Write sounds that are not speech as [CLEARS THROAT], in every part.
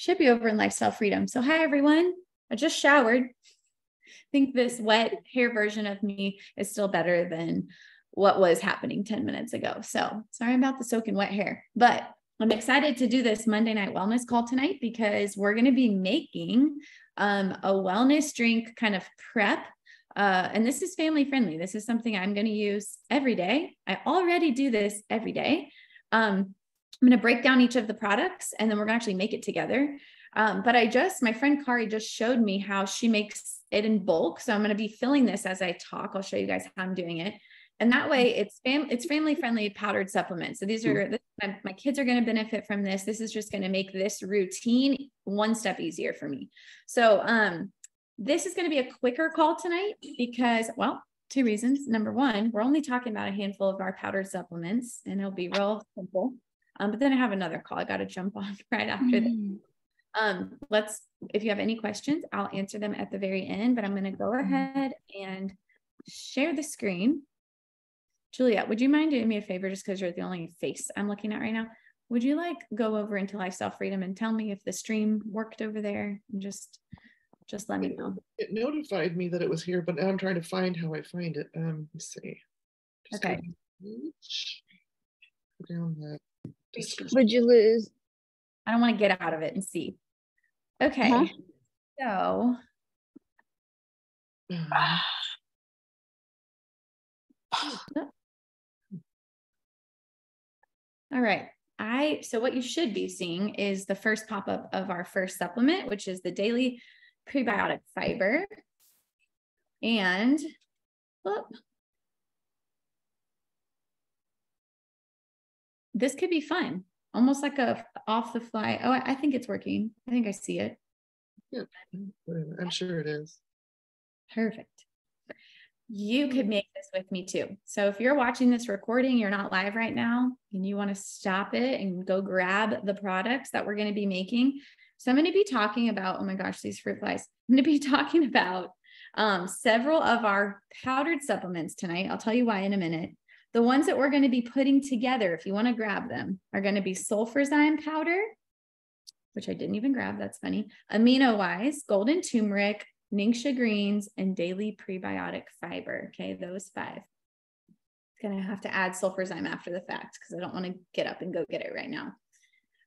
should be over in Lifestyle Freedom. So, hi everyone. I just showered. I think this wet hair version of me is still better than what was happening 10 minutes ago. So, sorry about the soaking wet hair, but I'm excited to do this Monday night wellness call tonight because we're going to be making um, a wellness drink kind of prep. Uh, and this is family friendly. This is something I'm going to use every day. I already do this every day. Um, I'm going to break down each of the products and then we're going to actually make it together. Um, but I just, my friend Kari just showed me how she makes it in bulk. So I'm going to be filling this as I talk. I'll show you guys how I'm doing it. And that way it's fam- it's family friendly powdered supplements. So these are, this, my, my kids are going to benefit from this. This is just going to make this routine one step easier for me. So, um, this is going to be a quicker call tonight because, well, two reasons. Number one, we're only talking about a handful of our powdered supplements and it'll be real simple. Um, but then I have another call I got to jump on [LAUGHS] right after mm-hmm. this. Um, let's, if you have any questions, I'll answer them at the very end, but I'm going to go mm-hmm. ahead and share the screen. Juliet, would you mind doing me a favor just because you're the only face I'm looking at right now? Would you like go over into lifestyle freedom and tell me if the stream worked over there and just just let me know. It notified me that it was here, but now I'm trying to find how I find it. Um, let's see. Just okay. Down that would you lose? I don't want to get out of it and see. Okay. Uh-huh. So. [SIGHS] All right. I so what you should be seeing is the first pop-up of our first supplement, which is the daily prebiotic fiber. And oh, this could be fun, almost like a off the fly. Oh, I, think it's working. I think I see it. Yeah, I'm sure it is. Perfect. You could make this with me too. So if you're watching this recording, you're not live right now, and you want to stop it and go grab the products that we're going to be making. So I'm going to be talking about, oh my gosh, these fruit flies. I'm going to be [LAUGHS] talking about um, several of our powdered supplements tonight. I'll tell you why in a minute. The ones that we're going to be putting together, if you want to grab them, are going to be sulfurzyme powder, which I didn't even grab. That's funny. Amino Wise, golden turmeric, Ningxia greens, and daily prebiotic fiber. Okay, those five. Gonna have to add sulfurzyme after the fact because I don't want to get up and go get it right now.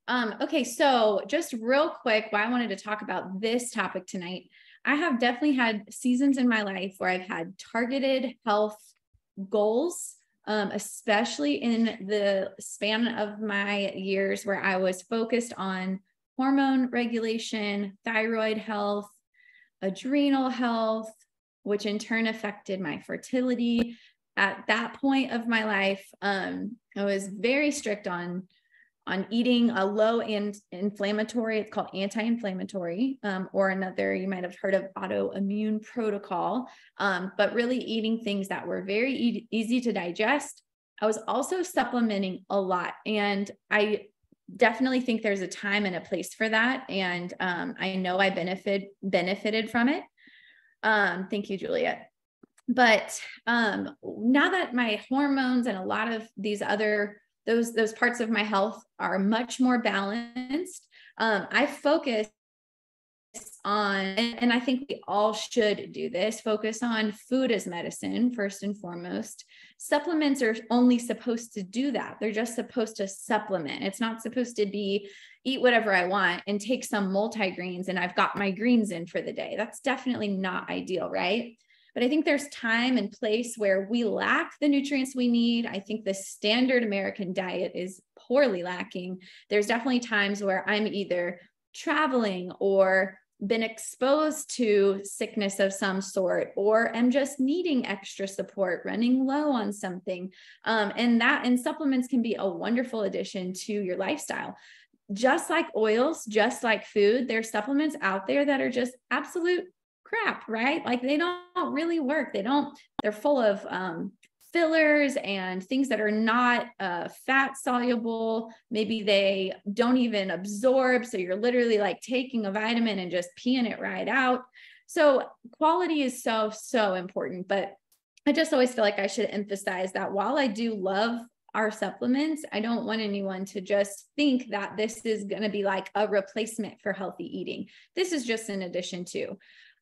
Um, okay, so just real quick, why I wanted to talk about this topic tonight. I have definitely had seasons in my life where I've had targeted health goals um, especially in the span of my years where I was focused on hormone regulation, thyroid health, adrenal health, which in turn affected my fertility. At that point of my life, um, I was very strict on on eating a low and inflammatory, it's called anti-inflammatory, um, or another, you might have heard of autoimmune protocol, um, but really eating things that were very e- easy to digest. I was also supplementing a lot. And I definitely think there's a time and a place for that. And um, I know I benefit benefited from it. Um, thank you, Juliet. But um, now that my hormones and a lot of these other those those parts of my health are much more balanced. Um, i focus on and i think we all should do this focus on food as medicine first and foremost. Supplements are only supposed to do that. They're just supposed to supplement. It's not supposed to be eat whatever i want and take some multi-greens and i've got my greens in for the day. That's definitely not ideal right but I think there's time and place where we lack the nutrients we need. I think the standard American diet is poorly lacking. There's definitely times where I'm either traveling or been exposed to sickness of some sort or am just needing extra support running low on something um, and that and supplements can be a wonderful addition to your lifestyle just like oils just like food there's supplements out there that are just absolute crap, right? Like they don't really work. They don't, they're full of um, fillers and things that are not uh, fat soluble. Maybe they don't even absorb. So you're literally like taking a vitamin and just peeing it right out. So quality is so, so important. But I just always feel like I should emphasize that while I do love our supplements. I don't want anyone to just think that this is going to be like a replacement for healthy eating. This is just an addition to.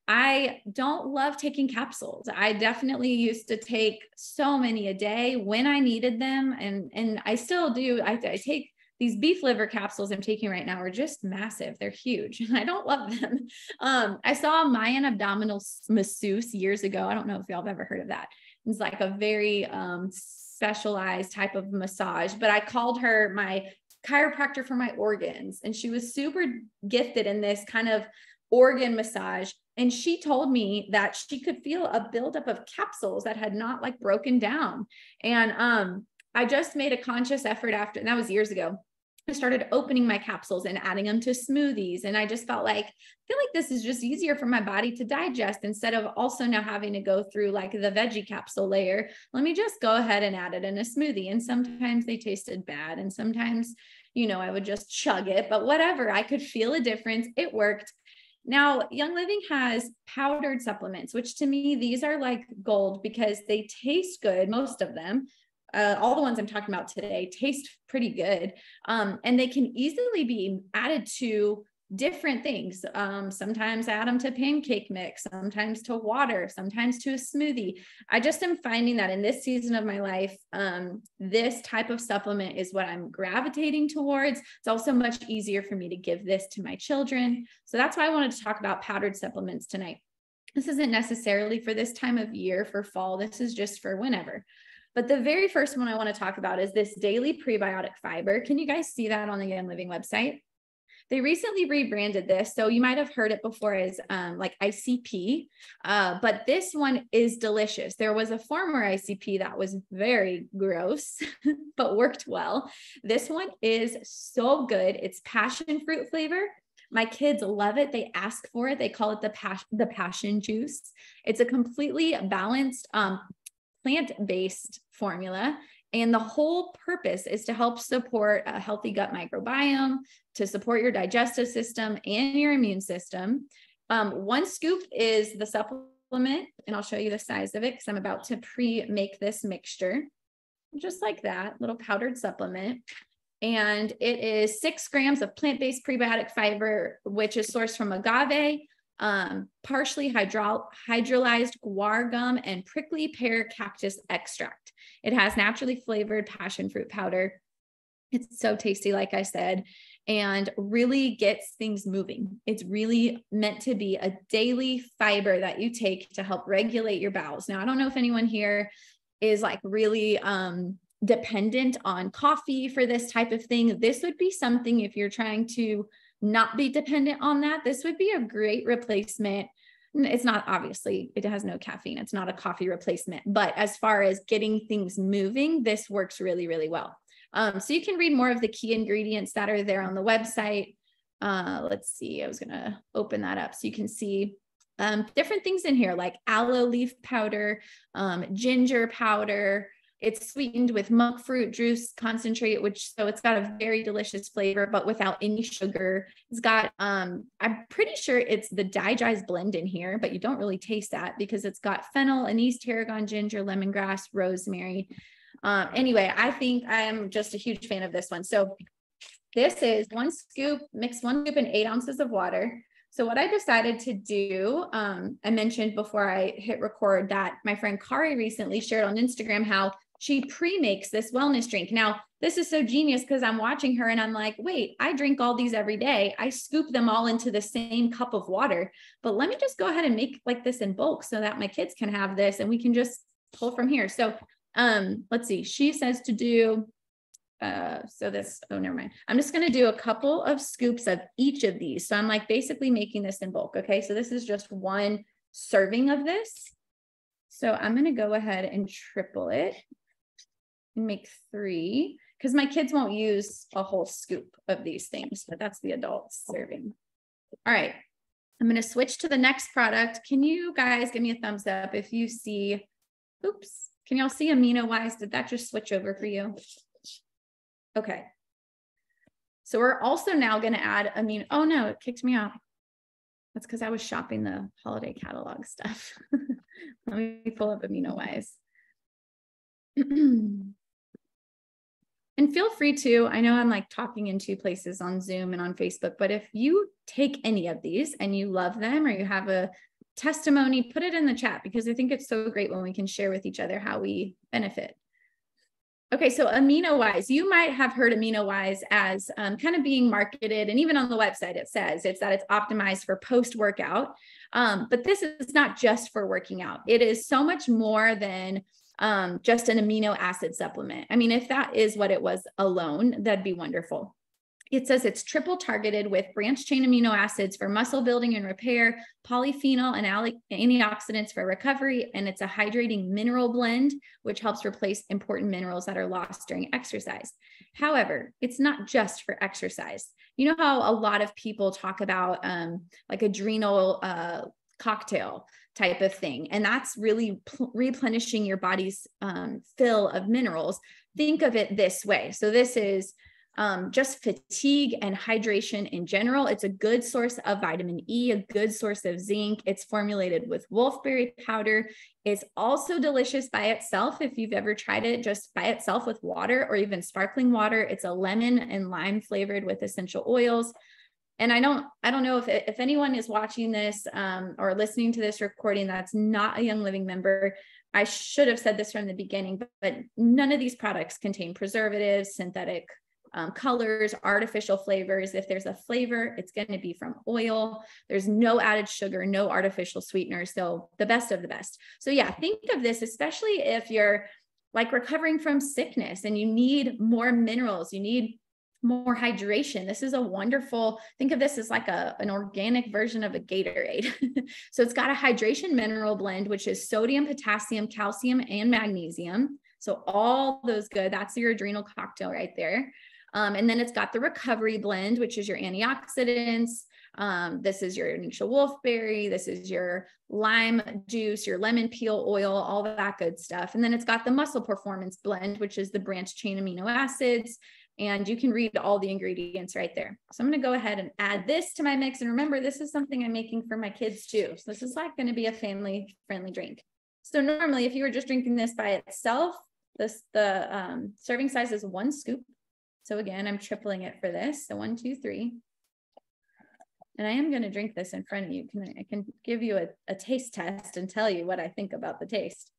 I don't love taking capsules. I definitely used to take so many a day when I needed them and and I still do. I, I take these beef liver capsules I'm taking right now are just massive. They're huge. [LAUGHS] and I don't love them. Um, I saw a Mayan abdominal masseuse years ago. I don't know if y'all have ever heard of that. It's like a very um, specialized type of massage, but I called her my chiropractor for my organs. And she was super gifted in this kind of organ massage. And she told me that she could feel a buildup of capsules that had not like broken down. And um, I just made a conscious effort after, and that was years ago. I started opening my capsules and adding them to smoothies. And I just felt like, I feel like this is just easier for my body to digest instead of also now having to go through like the veggie capsule layer. Let me just go ahead and add it in a smoothie. And sometimes they tasted bad. And sometimes, you know, I would just chug it, but whatever. I could feel a difference. It worked. Now, Young Living has powdered supplements, which to me, these are like gold because they taste good, most of them uh, all the ones I'm talking about today taste pretty good. Um, and they can easily be added to different things. Um, sometimes add them to pancake mix, sometimes to water, sometimes to a smoothie. I just am finding that in this season of my life, um, this type of supplement is what I'm gravitating towards. It's also much easier for me to give this to my children. So that's why I wanted to talk about powdered supplements tonight. This isn't necessarily for this time of year for fall. This is just for whenever. But the very first one I want to talk about is this daily prebiotic fiber. Can you guys see that on the Young Living website? They recently rebranded this. So you might have heard it before as um, like ICP, uh, but this one is delicious. There was a former ICP that was very gross, [LAUGHS] but worked well. This one is so good. It's passion fruit flavor. My kids love it. They ask for it. They call it the, pas- the passion juice. It's a completely balanced um, plant based formula. And the whole purpose is to help support a healthy gut microbiome, to support your digestive system and your immune system. Um, one scoop is the supplement, and I'll show you the size of it because I'm about to pre make this mixture. Just like that, little powdered supplement. And it is six grams of plant based prebiotic fiber, which is sourced from agave, um, partially hydro- hydrolyzed guar gum, and prickly pear cactus extract. It has naturally flavored passion fruit powder. It's so tasty, like I said, and really gets things moving. It's really meant to be a daily fiber that you take to help regulate your bowels. Now, I don't know if anyone here is like really um, dependent on coffee for this type of thing. This would be something if you're trying to not be dependent on that, this would be a great replacement. It's not obviously, it has no caffeine. It's not a coffee replacement. But as far as getting things moving, this works really, really well. Um, so you can read more of the key ingredients that are there on the website. Uh, let's see, I was going to open that up so you can see um, different things in here like aloe leaf powder, um, ginger powder, it's sweetened with monk fruit juice concentrate, which so it's got a very delicious flavor, but without any sugar. It's got um, I'm pretty sure it's the DiGize blend in here, but you don't really taste that because it's got fennel, anise, tarragon, ginger, lemongrass, rosemary. Um, anyway, I think I'm just a huge fan of this one. So this is one scoop, mix one scoop in eight ounces of water. So what I decided to do, um, I mentioned before I hit record that my friend Kari recently shared on Instagram how she pre-makes this wellness drink. Now, this is so genius because I'm watching her and I'm like, wait, I drink all these every day. I scoop them all into the same cup of water, but let me just go ahead and make like this in bulk so that my kids can have this and we can just pull from here. So um, let's see, she says to do, uh, so this, oh, never mind. I'm just going to do a couple of scoops of each of these. So I'm like basically making this in bulk. Okay. So this is just one serving of this. So I'm going to go ahead and triple it and make three because my kids won't use a whole scoop of these things, but that's the adults serving. All right, I'm going to switch to the next product. Can you guys give me a thumbs up if you see, oops, can y'all see amino wise? Did that just switch over for you? Okay. So we're also now going to add amino. Oh no, it kicked me off. That's because I was shopping the holiday catalog stuff. [LAUGHS] Let me pull up amino wise. [CLEARS THROAT] And feel free to, I know I'm like talking in two places on Zoom and on Facebook, but if you take any of these and you love them or you have a testimony, put it in the chat because I think it's so great when we can share with each other how we benefit. Okay, so Amino Wise, you might have heard Amino Wise as um, kind of being marketed, and even on the website it says it's that it's optimized for post workout. Um, but this is not just for working out; it is so much more than um, just an amino acid supplement. I mean, if that is what it was alone, that'd be wonderful. It says it's triple targeted with branched chain amino acids for muscle building and repair, polyphenol and antioxidants for recovery, and it's a hydrating mineral blend, which helps replace important minerals that are lost during exercise. However, it's not just for exercise. You know how a lot of people talk about um, like adrenal uh, cocktail type of thing, and that's really pl- replenishing your body's um, fill of minerals. Think of it this way. So, this is um, just fatigue and hydration in general. It's a good source of vitamin E, a good source of zinc. It's formulated with wolfberry powder. It's also delicious by itself. If you've ever tried it just by itself with water or even sparkling water, it's a lemon and lime flavored with essential oils. And I don't, I don't know if if anyone is watching this um, or listening to this recording that's not a Young Living member. I should have said this from the beginning, but, but none of these products contain preservatives, synthetic um, colors, artificial flavors. If there's a flavor, it's going to be from oil. There's no added sugar, no artificial sweetener. So the best of the best. So yeah, think of this, especially if you're like recovering from sickness and you need more minerals, you need more hydration. This is a wonderful, think of this as like a, an organic version of a Gatorade. [LAUGHS] so it's got a hydration mineral blend, which is sodium, potassium, calcium, and magnesium. So all those good. That's your adrenal cocktail right there. Um, and then it's got the recovery blend, which is your antioxidants. Um, this is your Ningxia Wolfberry. This is your lime juice, your lemon peel oil, all that good stuff. And then it's got the muscle performance blend, which is the branched chain amino acids. And you can read all the ingredients right there. So I'm going to go ahead and add this to my mix. And remember, this is something I'm making for my kids too. So this is like going to be a family friendly drink. So normally, if you were just drinking this by itself, this the um, serving size is one scoop. So again, I'm tripling it for this. So one, two, three. And I am going to drink this in front of you. Can I, I can give you a, a taste test and tell you what I think about the taste.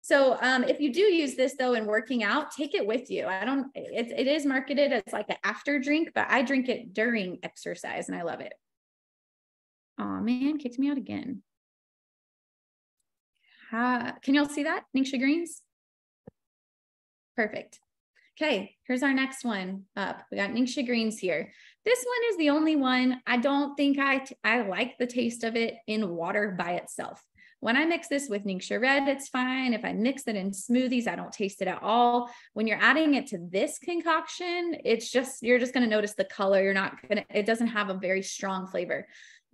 So um, if you do use this though in working out, take it with you. I don't, it, it is marketed as like an after drink, but I drink it during exercise and I love it. Oh man, kicked me out again. Uh, can y'all see that? Ningxia Greens? Perfect. Okay, here's our next one up. We got Ningxia Greens here. This one is the only one. I don't think I, I like the taste of it in water by itself. When I mix this with Ningxia Red, it's fine. If I mix it in smoothies, I don't taste it at all. When you're adding it to this concoction, it's just, you're just going to notice the color. You're not going to, it doesn't have a very strong flavor.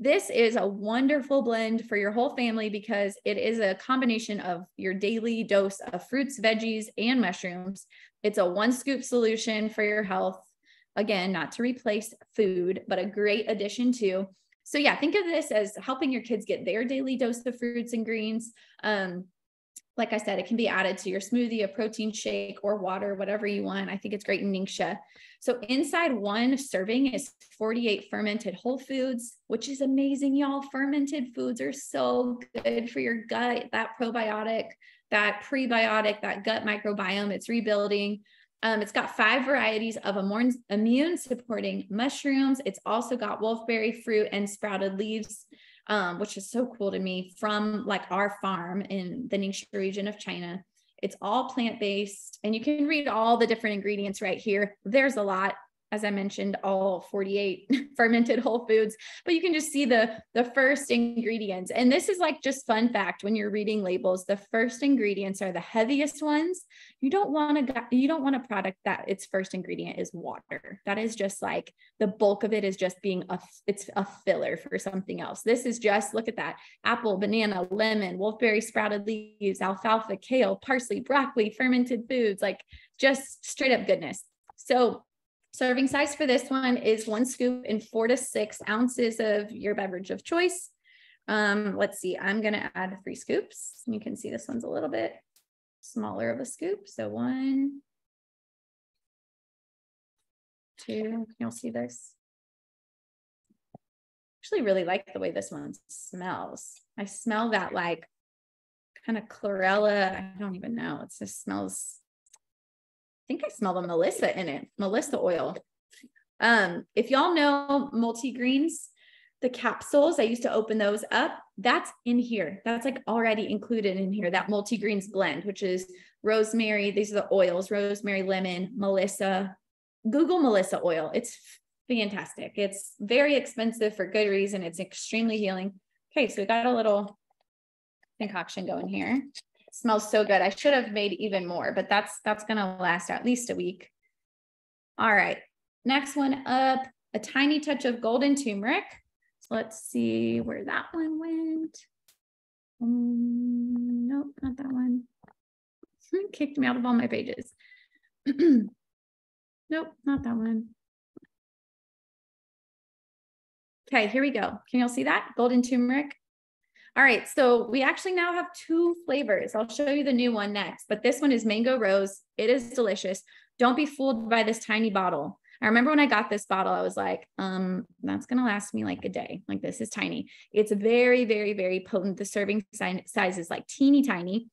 This is a wonderful blend for your whole family because it is a combination of your daily dose of fruits, veggies, and mushrooms. It's a one scoop solution for your health. Again, not to replace food, but a great addition to. So, yeah, think of this as helping your kids get their daily dose of fruits and greens. Um, like I said, it can be added to your smoothie, a protein shake, or water, whatever you want. I think it's great in Ningxia. So inside one serving is 48 fermented whole foods, which is amazing, y'all. Fermented foods are so good for your gut, that probiotic, that prebiotic, that gut microbiome. It's rebuilding. Um, it's got five varieties of immune supporting mushrooms. It's also got wolfberry fruit and sprouted leaves um, which is so cool to me from like our farm in the Ningxia region of China. It's all plant based, and you can read all the different ingredients right here. There's a lot as I mentioned, all 48 [LAUGHS] fermented whole foods, but you can just see the, the first ingredients. And this is like just fun fact when you're reading labels, the first ingredients are the heaviest ones. You don't want to, you don't want a product that its first ingredient is water. That is just like the bulk of it is just being a, it's a filler for something else. This is just, look at that, apple, banana, lemon, wolfberry sprouted leaves, alfalfa, kale, parsley, broccoli, fermented foods, like just straight up goodness. So Serving size for this one is one scoop in four to six ounces of your beverage of choice. Um, let's see, I'm gonna add three scoops. You can see this one's a little bit smaller of a scoop. So one, too. You'll see this. Actually, really like the way this one smells. I smell that like kind of chlorella. I don't even know. It just smells. I think I smell the Melissa in it. Melissa oil. Um, if y'all know multi greens, the capsules, I used to open those up. That's in here. That's like already included in here, that multi greens blend, which is rosemary. These are the oils rosemary, lemon, Melissa. Google Melissa oil. It's fantastic. It's very expensive for good reason. It's extremely healing. Okay, so we got a little concoction going here. It smells so good. I should have made even more, but that's that's gonna last at least a week. All right, next one up, a tiny touch of golden turmeric. So let's see where that one went. Um, nope, not that one. [LAUGHS] Kicked me out of all my pages. [CLEARS THROAT] nope, not that one. Okay, here we go. Can y'all see that? Golden turmeric. All right, so we actually now have two flavors. I'll show you the new one next, but this one is mango rose. It is delicious. Don't be fooled by this tiny bottle. I remember when I got this bottle, I was like, um, that's going to last me like a day. Like this is tiny. It's very, very, very potent. The serving size is like teeny tiny.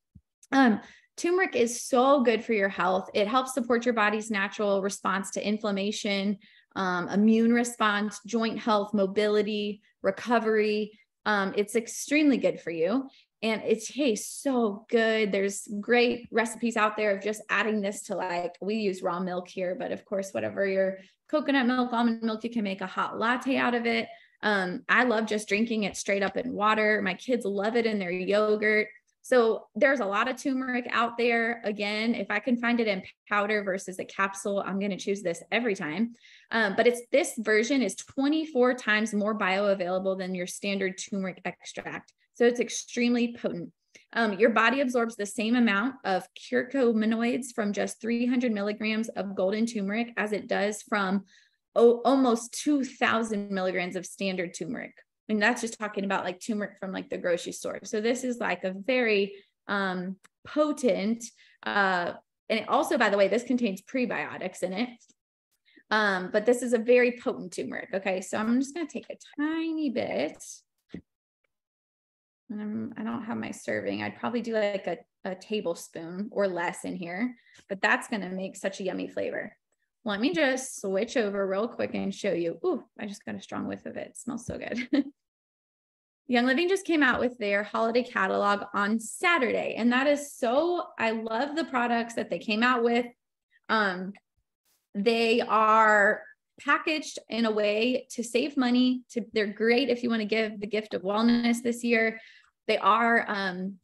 Um, turmeric is so good for your health. It helps support your body's natural response to inflammation, um, immune response, joint health, mobility, recovery. Um, it's extremely good for you and it tastes so good. There's great recipes out there of just adding this to like, we use raw milk here, but of course, whatever your coconut milk, almond milk, you can make a hot latte out of it. Um, I love just drinking it straight up in water. My kids love it in their yogurt. So there's a lot of turmeric out there. Again, if I can find it in powder versus a capsule, I'm going to choose this every time. Um, but it's this version is 24 times more bioavailable than your standard turmeric extract. So it's extremely potent. Um, your body absorbs the same amount of curcuminoids from just 300 milligrams of golden turmeric as it does from oh, almost 2000 milligrams of standard turmeric and that's just talking about like turmeric from like the grocery store. So this is like a very um, potent, uh, and it also, by the way, this contains prebiotics in it. Um, but this is a very potent turmeric. Okay, so I'm just to take a tiny bit. And I'm, I don't have my serving. I'd probably do like a, a tablespoon or less in here, but that's to make such a yummy flavor. Let me just switch over real quick and show you. Ooh, I just got a strong whiff of it. it smells so good. [LAUGHS] Young Living just came out with their holiday catalog on Saturday. And that is so, I love the products that they came out with. Um, they are packaged in a way to save money. To they're great if you want to give the gift of wellness this year. They are um,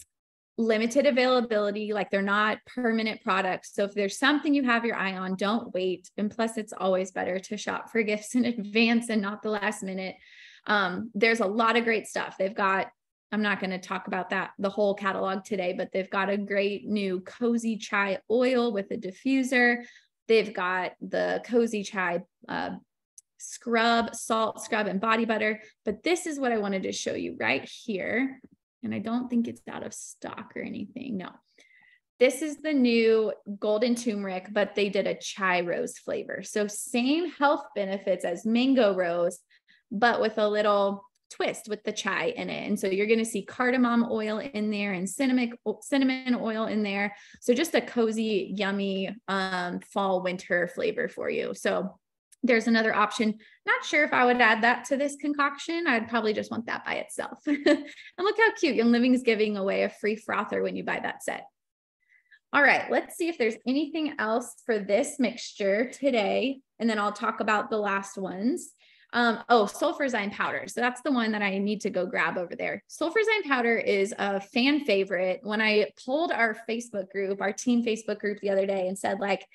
limited availability, like they're not permanent products. So if there's something you have your eye on, don't wait. And plus, it's always better to shop for [LAUGHS] gifts in advance and not the last minute. Um, there's a lot of great stuff. They've got, I'm not going to talk about that, the whole catalog today, but they've got a great new cozy chai oil with a diffuser. They've got the cozy chai uh, scrub, salt scrub, and body butter. But this is what I wanted to show you right here. And I don't think it's out of stock or anything. No. This is the new golden turmeric, but they did a chai rose flavor. So, same health benefits as mango rose, but with a little twist with the chai in it. And so you're going to see cardamom oil in there and cinnamon cinnamon oil in there. So just a cozy, yummy um, fall winter flavor for you. So there's another option. Not sure if I would add that to this concoction. I'd probably just want that by itself. [LAUGHS] and look how cute. Young Living is giving away a free frother when you buy that set. All right, let's see if there's anything else for this mixture today. And then I'll talk about the last ones. Um, oh, sulfurzyme powder. So that's the one that I need to go grab over there. Sulfurzyme powder is a fan favorite. When I pulled our Facebook group, our team Facebook group the other day and said, like,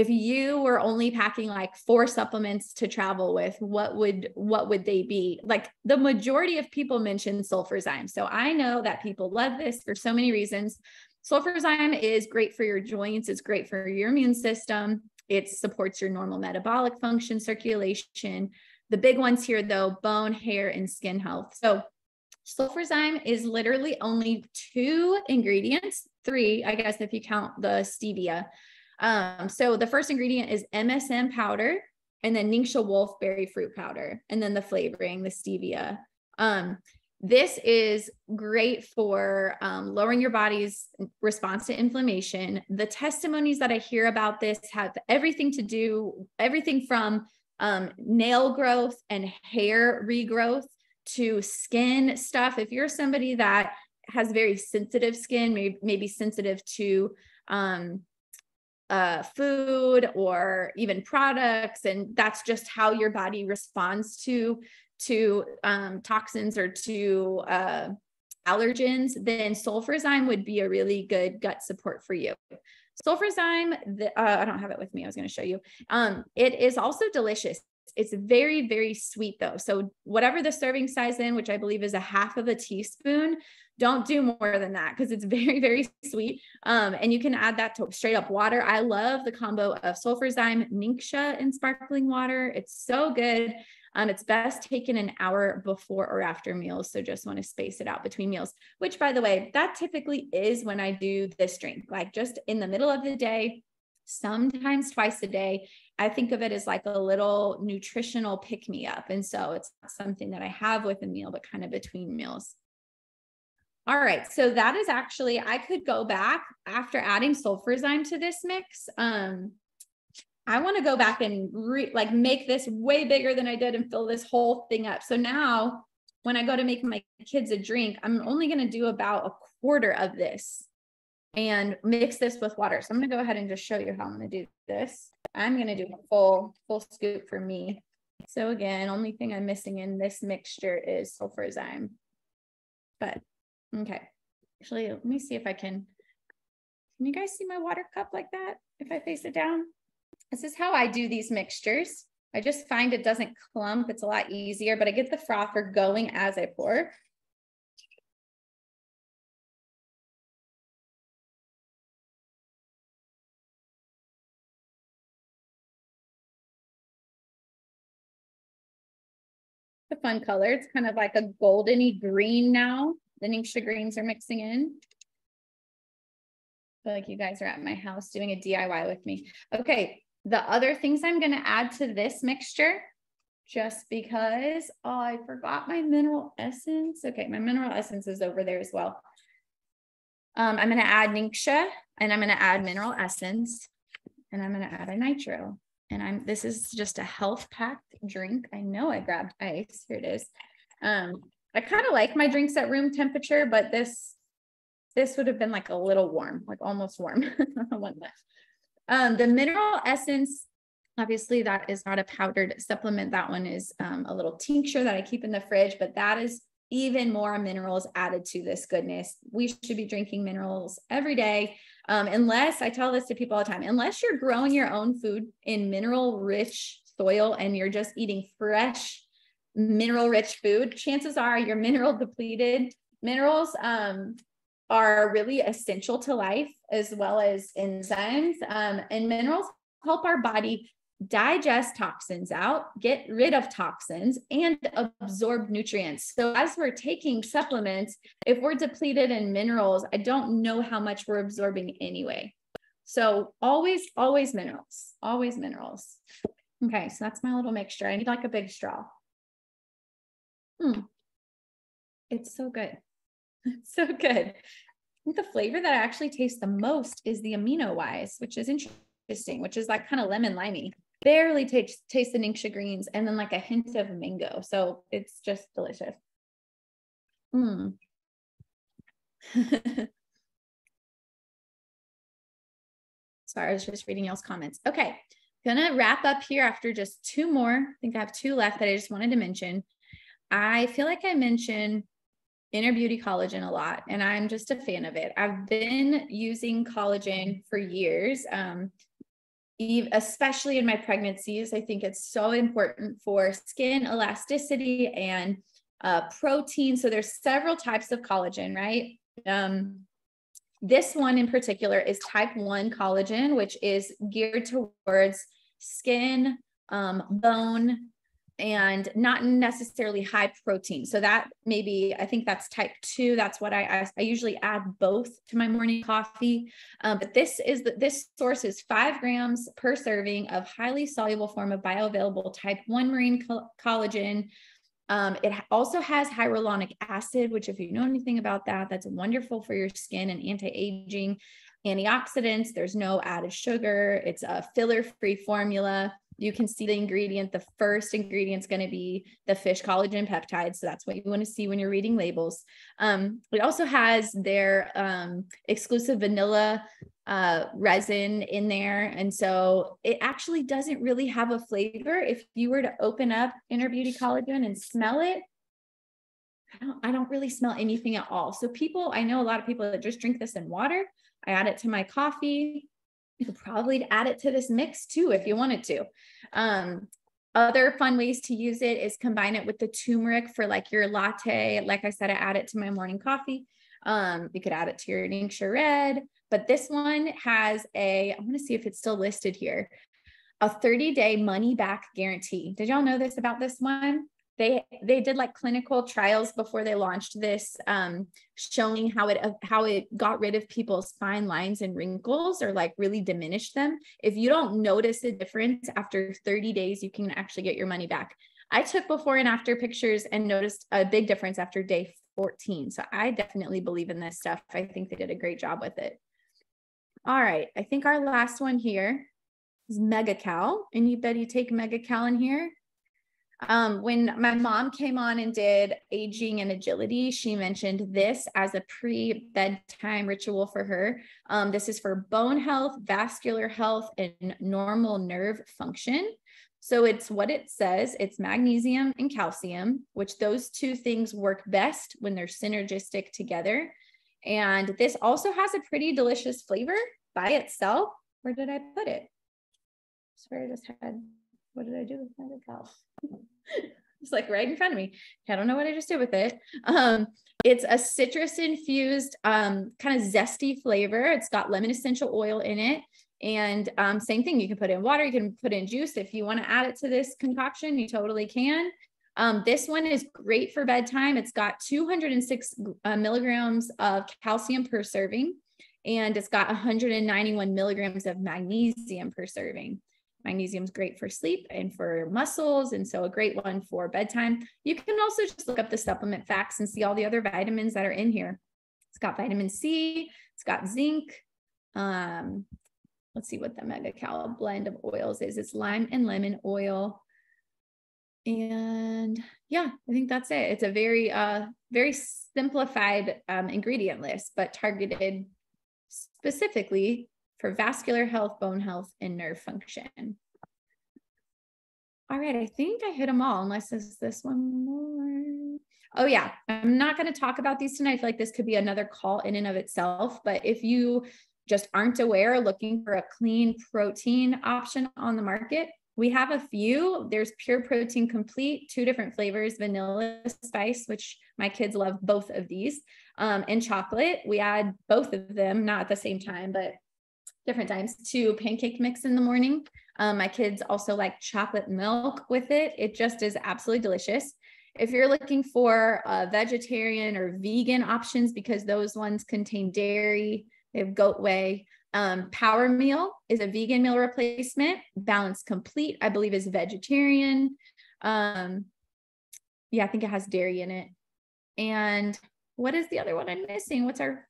if you were only packing like four supplements to travel with, what would what would they be? Like the majority of people mentioned sulfurzyme. So I know that people love this for so many reasons. Sulfurzyme is great for your joints, it's great for your immune system. It supports your normal metabolic function, circulation, the big ones here, though, bone, hair, and skin health. So sulfurzyme is literally only two ingredients, three, I guess, if you count the stevia. Um, so the first ingredient is MSM powder. and then Ningxia Wolf berry fruit powder, and then the flavoring, the stevia. Um, this is great for um, lowering your body's response to inflammation. The testimonies that I hear about this have everything to do, everything from um, nail growth and hair regrowth to skin stuff. If you're somebody that has very sensitive skin, maybe, maybe sensitive to um, uh, food or even products, and that's just how your body responds to to um, toxins or to uh, allergens, then sulfurzyme would be a really good gut support for you. Sulfurzyme, the, uh, I don't have it with me. I was going to show you. Um, it is also delicious. It's very, very sweet though. So whatever the serving size in, which I believe is a half of a teaspoon, don't do more than that because it's [LAUGHS] very, very sweet. Um, and you can add that to straight up water. I love the combo of sulfurzyme, Ningxia, and sparkling water. It's so good. Um, it's best taken an hour before or after meals. So just want to space it out between meals, which by the way, that typically is when I do this drink, like just in the middle of the day, sometimes twice a day. I think of it as like a little nutritional pick me up. And so it's something that I have with a meal, but kind of between meals. All right, so that is actually, I could go back after adding sulfurzyme to this mix. Um, I want to go back and re- like make this way bigger than I did and fill this whole thing up. So now when I go to make my kids a drink, I'm only going to do about a quarter of this and mix this with water. So I'm going to go ahead and just show you how I'm going to do this. I'm going to do a full full scoop for me. So again, only thing I'm missing in this mixture is sulfurzyme. But okay. Actually, let me see if I can. Can you guys see my water cup like that if I face it down? This is how I do these mixtures. I just find it doesn't clump. It's a lot easier, but I get the frother going as I pour. The fun color. It's kind of like a goldeny green now. The Ningxia greens are mixing in feel like you guys are at my house doing a DIY with me. Okay, the other things I'm going to add to this mixture, just because, oh, I forgot my mineral essence. Okay, my mineral essence is over there as well. Um, I'm going to add Ningxia and I'm going to add mineral essence and I'm going to add a nitro. And I'm, this is just a health packed drink. I know I grabbed ice. Here it is. Um, I kind of like my drinks at room temperature, but this this would have been like a little warm, like almost warm. [LAUGHS] um, the mineral essence, obviously that is not a powdered supplement. That one is um, a little tincture that I keep in the fridge, but that is even more minerals added to this goodness. We should be drinking minerals every day. Um, unless I tell this to people all the time, unless you're growing your own food in mineral rich soil and you're just eating fresh mineral rich food, chances are you're mineral depleted. Minerals um, are really essential to life as well as enzymes um, and minerals help our body digest toxins out, get rid of toxins, and absorb nutrients. So, as we're taking supplements, if we're depleted in minerals, I don't know how much we're absorbing anyway. So, always, always minerals, always minerals. Okay, so that's my little mixture. I need like a big straw. Hmm. It's so good. [LAUGHS] so good. The flavor that I actually taste the most is the amino wise, which is interesting, which is like kind of lemon limey. Barely taste taste the Ningxia greens and then like a hint of mango. So it's just delicious. Mm. [LAUGHS] Sorry, I was just reading y'all's comments. Okay, gonna wrap up here after just two more. I think I have two left that I just wanted to mention. I feel like I mentioned inner beauty collagen a lot and i'm just a fan of it. I've been using collagen for years um, especially in my pregnancies. I think it's so important for skin elasticity and uh, protein. So there's several types of collagen right? Um, this one in particular is type 1 collagen which is geared towards skin um, bone and not necessarily high protein. So that maybe I think that's type two. That's what I I, usually add both to my morning coffee. Um, but this is the, this source is five grams per serving of highly soluble form of bioavailable type one marine collagen. Um, it also has hyaluronic acid, which if you know anything about that, that's wonderful for your skin and anti-aging antioxidants. There's no added sugar. It's a filler-free formula you can see the ingredient. The first ingredient is going to be the fish collagen peptide. So that's what you want to see when you're reading labels. Um, it also has their um, exclusive vanilla uh, resin in there. And so it actually doesn't really have a flavor. If you were to open up Inner Beauty Collagen and smell it, I don't, I don't really smell anything at all. So people, I know a lot of people that just drink this in water. I add it to my coffee. You could probably add it to this mix too if you wanted to. Um, other fun ways to use it is combine it with the turmeric for like your latte. Like I said, I add it to my morning coffee. Um, you could add it to your Ningxia Red, but this one has a, I'm going to see if it's still listed here, a 30 day money back guarantee. Did y'all know this about this one? They they did like clinical trials before they launched this um, showing how it uh, how it got rid of people's fine lines and wrinkles or like really diminished them. If you don't notice a difference after 30 days you can actually get your money back. I took before and after pictures and noticed a big difference after day 14 so i definitely believe in this stuff. I think they did a great job with it. All right. I think our last one here is mega anybody take mega in here um, when my mom came on and did aging and agility, she mentioned this as a pre bedtime ritual for her. Um, this is for bone health, vascular health, and normal nerve function. So it's what it says it's magnesium and calcium, which those two things work best when they're synergistic together. And this also has a pretty delicious flavor by itself. Where did I put it? Sorry, I just had what did I do with my cow? It's like right in front of me. I don't know what I just did with it. Um, it's a citrus infused, um, kind of zesty flavor. It's got lemon essential oil in it. And um, same thing, you can put in water, you can put in juice. If you want to add it to this concoction, you totally can. Um, this one is great for bedtime. It's got 206 uh, milligrams of calcium per serving, and it's got 191 milligrams of magnesium per serving. Magnesium is great for sleep and for muscles, and so a great one for bedtime. You can also just look up the supplement facts and see all the other vitamins that are in here. It's got vitamin C, it's got zinc. Um, let's see what the mega cal blend of oils is. It's lime and lemon oil. And yeah, I think that's it. It's a very, uh, very simplified um, ingredient list, but targeted specifically for vascular health, bone health, and nerve function. All right, I think I hit them all, unless there's this one more. Oh, yeah, I'm not going to talk about these tonight. I feel like this could be another call in and of itself. But if you just aren't aware, looking for a clean protein option on the market, we have a few. There's Pure Protein Complete, two different flavors vanilla spice, which my kids love both of these, um, and chocolate. We add both of them, not at the same time, but different times to pancake mix in the morning. Um, my kids also like chocolate milk with it. It just is absolutely delicious. If you're looking for uh, vegetarian or vegan options, because those ones contain dairy, they have goat whey. Um, Power Meal is a vegan meal replacement. Balance Complete, I believe, is vegetarian. Um, yeah, I think it has dairy in it. And what is the other one I'm missing? What's our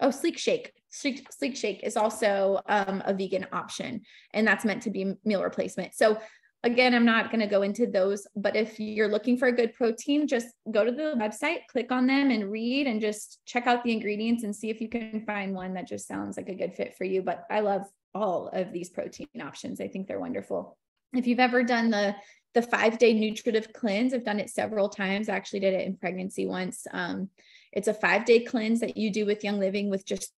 Oh, Slique Shake. Slique, Slique Shake is also um, a vegan option, and that's meant to be meal replacement. So, again, I'm not going to go into those, but if you're looking for a good protein, just go to the website, click on them, and read and just check out the ingredients and see if you can find one that just sounds like a good fit for you. But I love all of these protein options, I think they're wonderful. If you've ever done the the five day nutritive cleanse, I've done it several times. I actually did it in pregnancy once. Um, it's a five day cleanse that you do with Young Living with just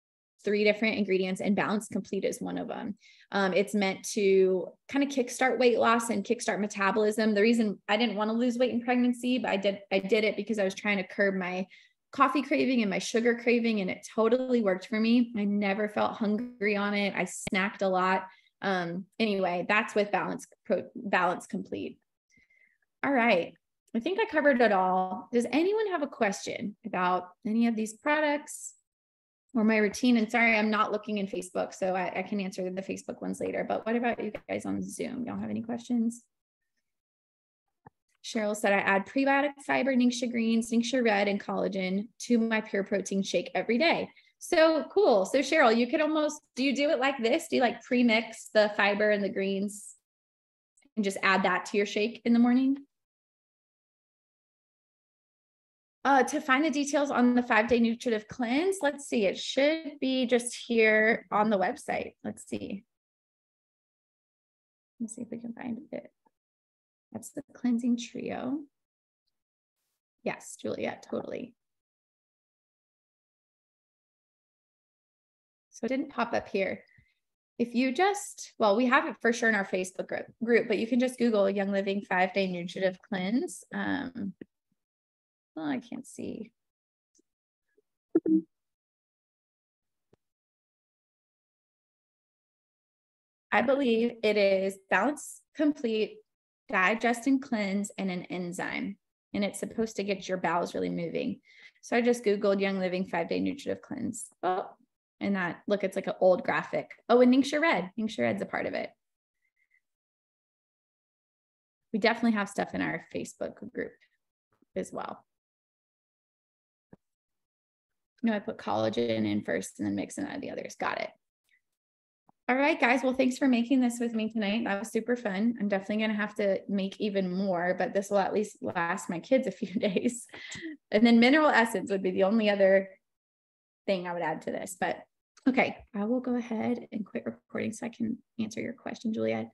three different ingredients, and Balance Complete is one of them. Um, it's meant to kind of kickstart weight loss and kickstart metabolism. The reason I didn't want to lose weight in pregnancy, but I did, I did it because I was trying to curb my coffee craving and my sugar craving, and it totally worked for me. I never felt hungry on it. I snacked a lot. Um, anyway, that's with Balance Pro, Balance Complete. All right. I think I covered it all. Does anyone have a question about any of these products or my routine? And sorry, I'm not looking in Facebook, so I, I can answer the Facebook ones later. But what about you guys on Zoom? Y'all have any questions? Cheryl said I add prebiotic fiber, Ningxia greens, Ningxia red, and collagen to my pure protein shake every day. So cool. So Cheryl, you could almost do you do it like this? Do you like pre-mix the fiber and the greens and just add that to your shake in the morning? Uh, to find the details on the five day nutritive cleanse, let's see, it should be just here on the website. Let's see. Let's see if we can find it. That's the cleansing trio. Yes, Juliet, totally. So it didn't pop up here. If you just, well, we have it for sure in our Facebook group, group but you can just Google Young Living five day nutritive cleanse. Um, well, I can't see. I believe it is balance complete digest and cleanse, and an enzyme. And it's supposed to get your bowels really moving. So I just Googled Young Living five day nutritive cleanse. Oh, and that look, it's like an old graphic. Oh, and Ningxia Red. Ningxia Red's a part of it. We definitely have stuff in our Facebook group as well. Know, I put collagen in first and then mix in the others. Got it. All right, guys. Well, thanks for making this with me tonight. That was super fun. I'm definitely going to have to make even more, but this will at least last my kids a few [LAUGHS] days. And then mineral essence would be the only other thing I would add to this. But okay, I will go ahead and quit recording so I can answer your question, Juliet.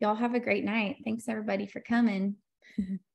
Y'all have a great night. Thanks, everybody, for coming. [LAUGHS]